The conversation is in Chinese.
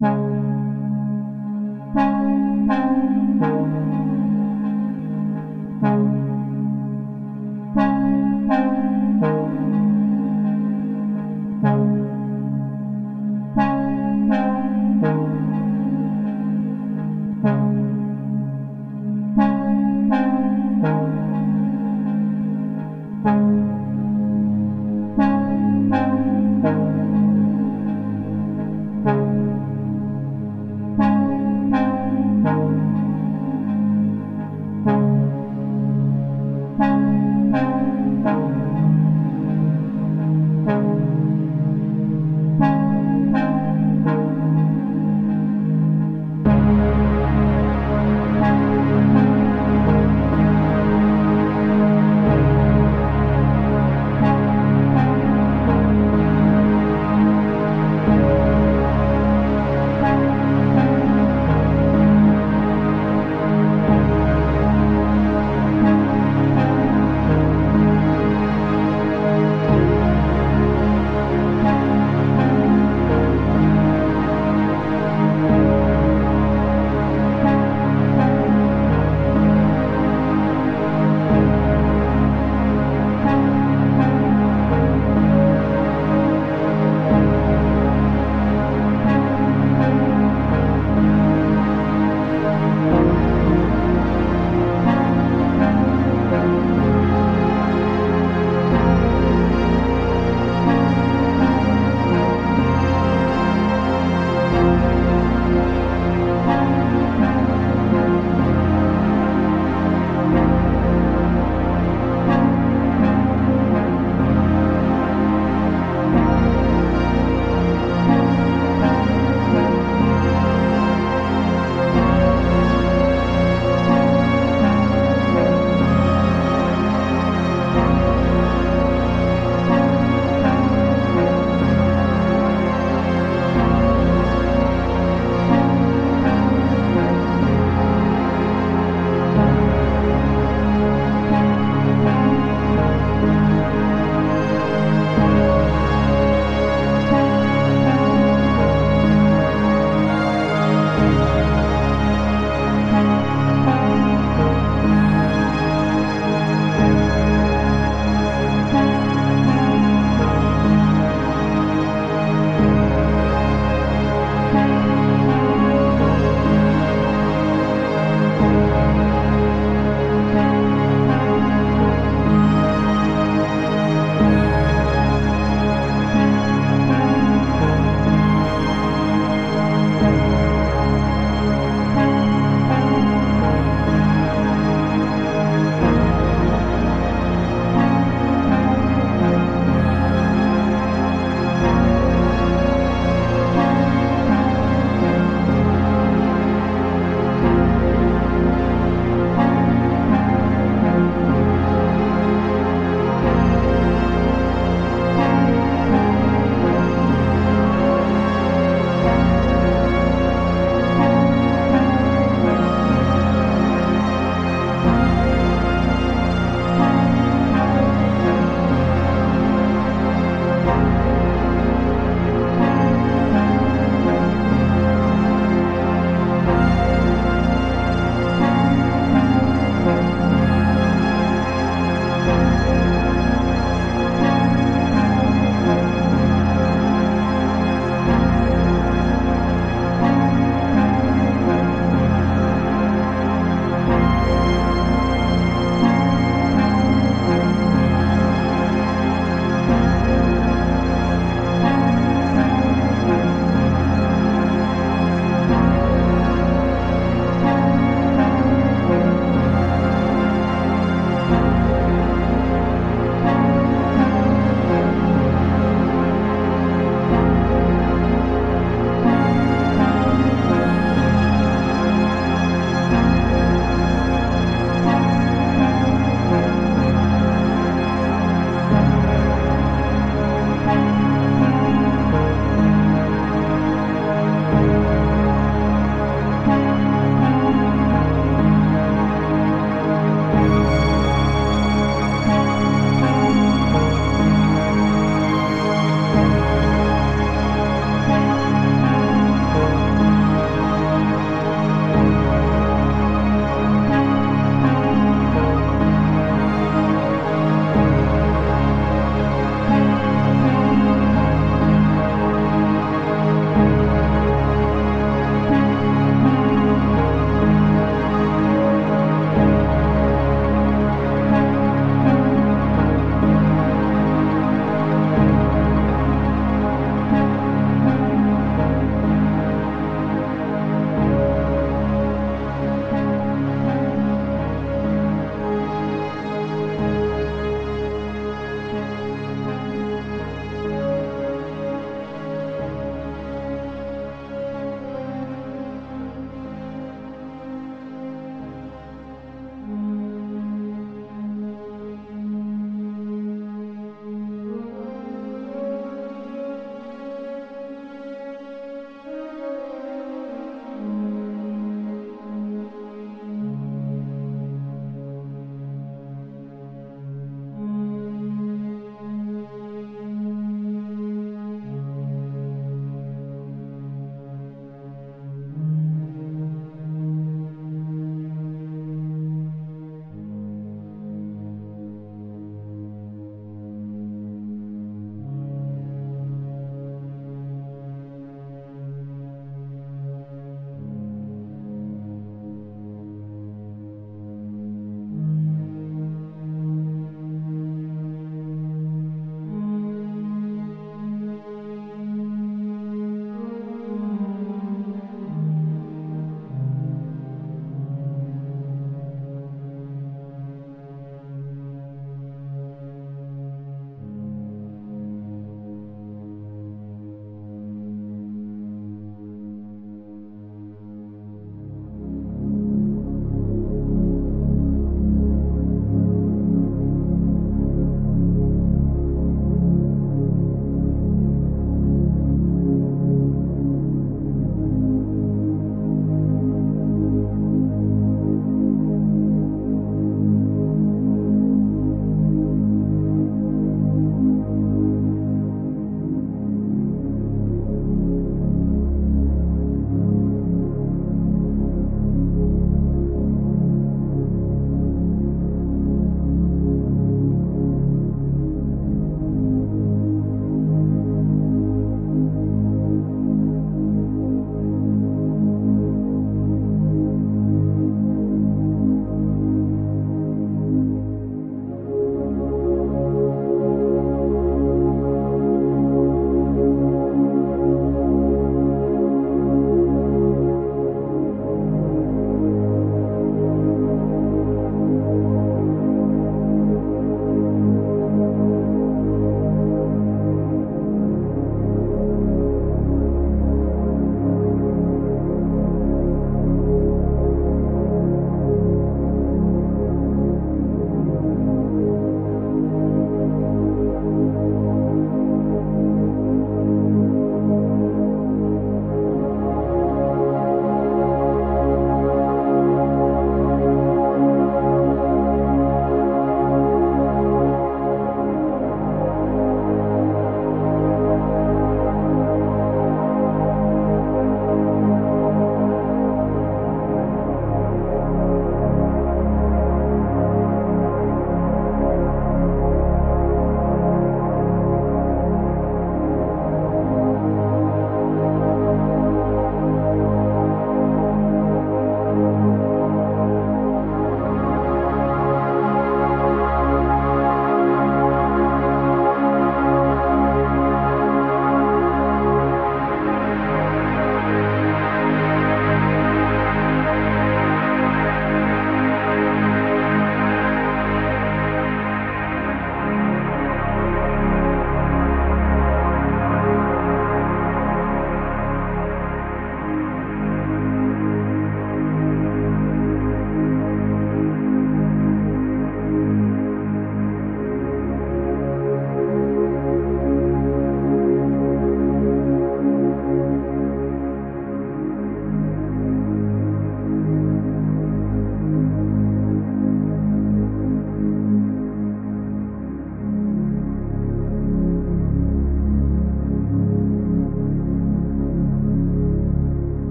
嗯